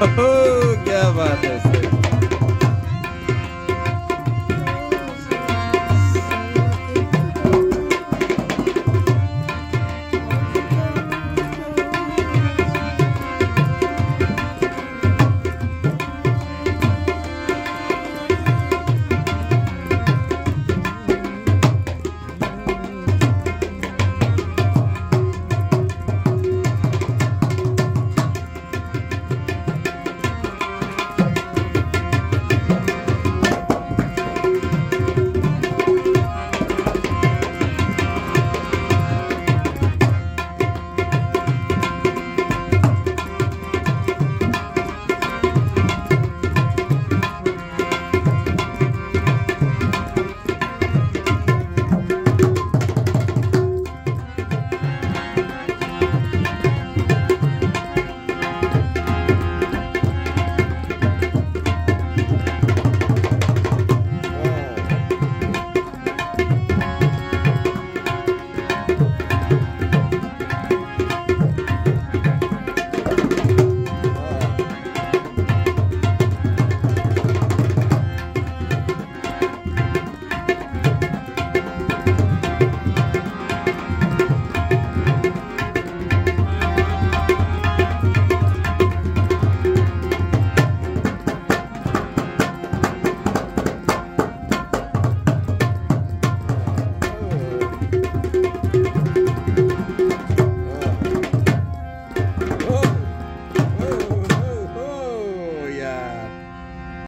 क्या बात है